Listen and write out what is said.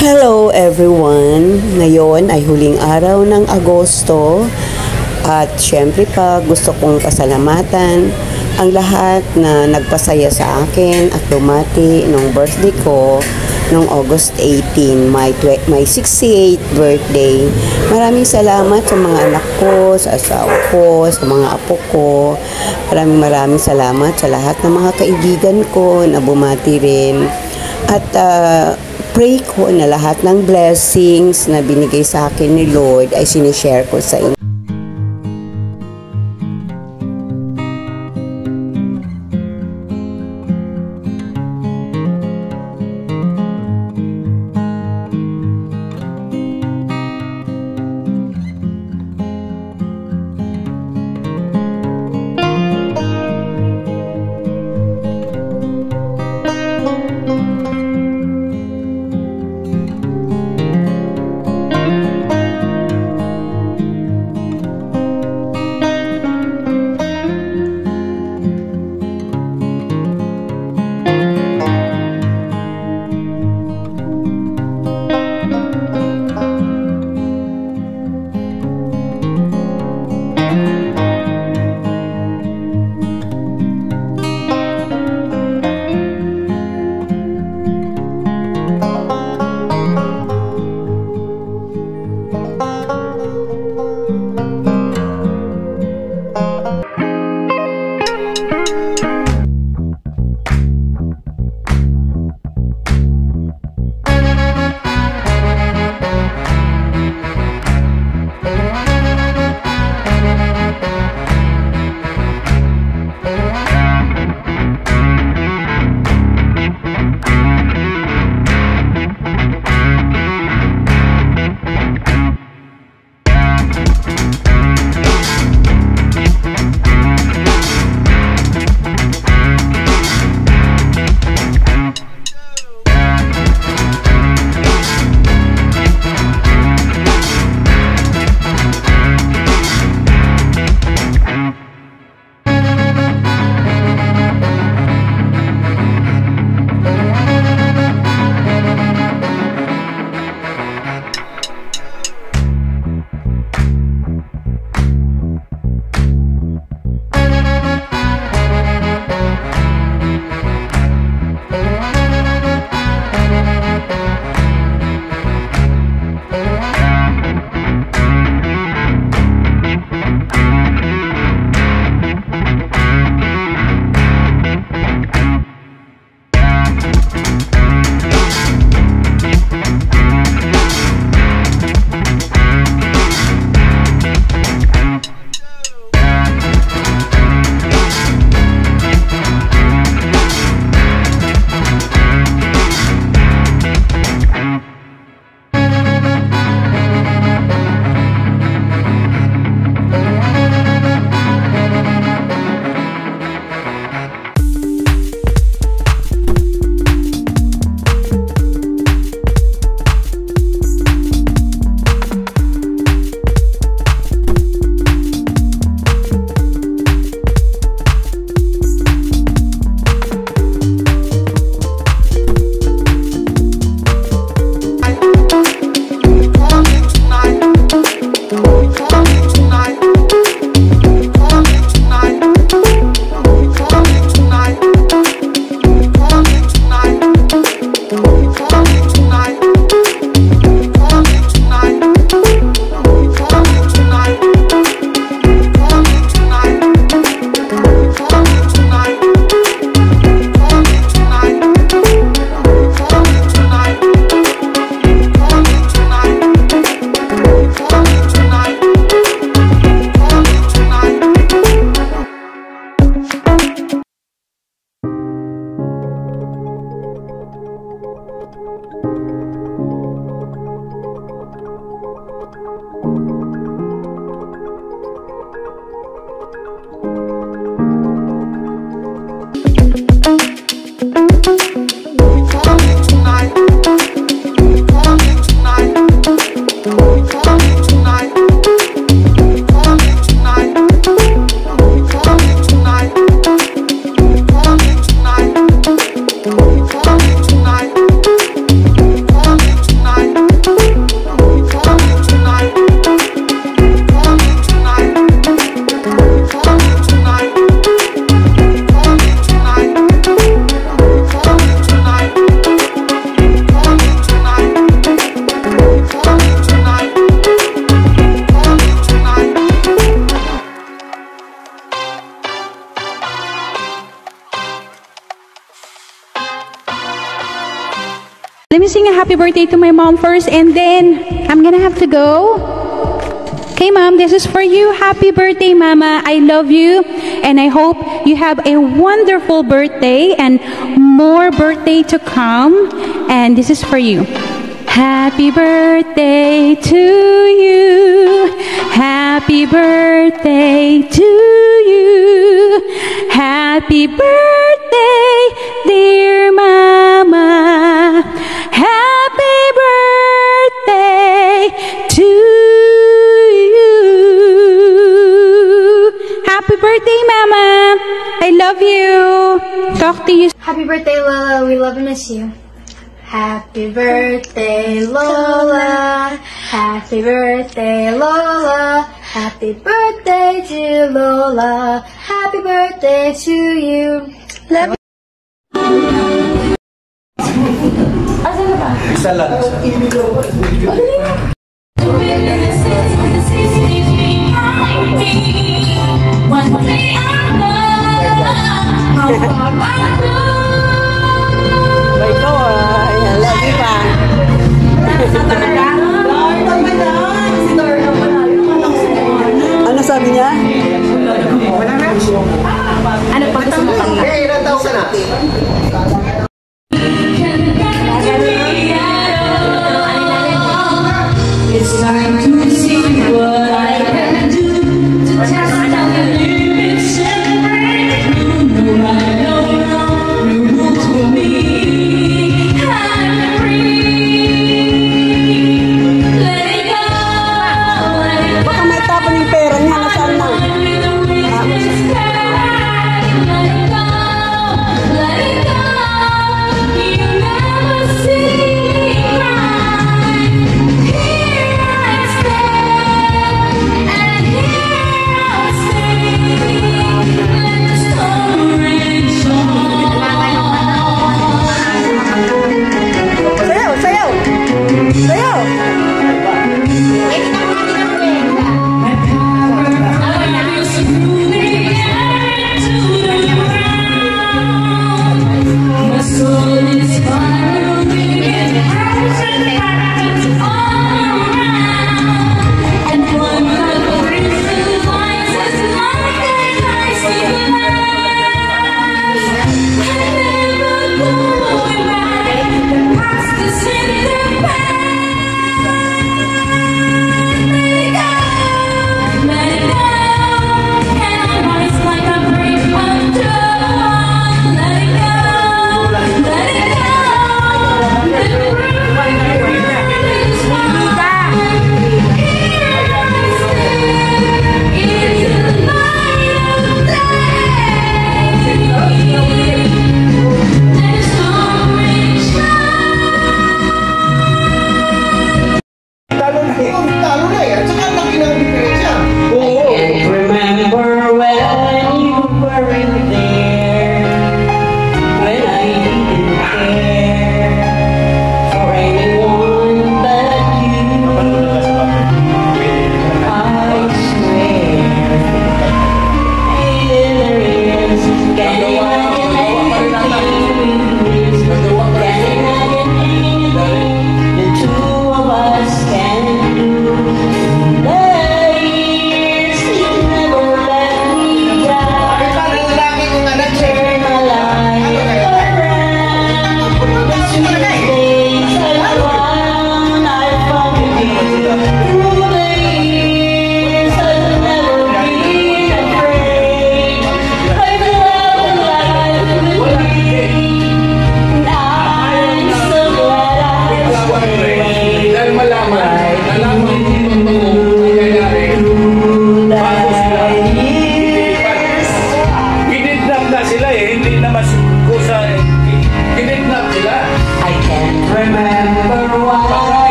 Hello everyone! Ngayon ay huling araw ng Agosto at syempre pa gusto kong pasalamatan ang lahat na nagpasaya sa akin at dumati nung birthday ko nung August 18, my, my 68th birthday. Maraming salamat sa mga anak ko, sa asawa ko, sa mga apo ko. Maraming maraming salamat sa lahat ng mga kaibigan ko na bumati rin. At ah, pray ko na lahat ng blessings na binigay sa akin ni Lord ay sinishare ko sa inyo. Let me sing a happy birthday to my mom first, and then I'm gonna have to go. Okay, mom, this is for you. Happy birthday, mama. I love you, and I hope you have a wonderful birthday and more birthday to come. And this is for you. Happy birthday to you. Happy birthday to you. Happy birthday, dear mama. We love and miss you. Happy birthday, Lola. Happy birthday, Lola. Happy birthday to Lola. Happy birthday to you. Love Isa lang. One day I know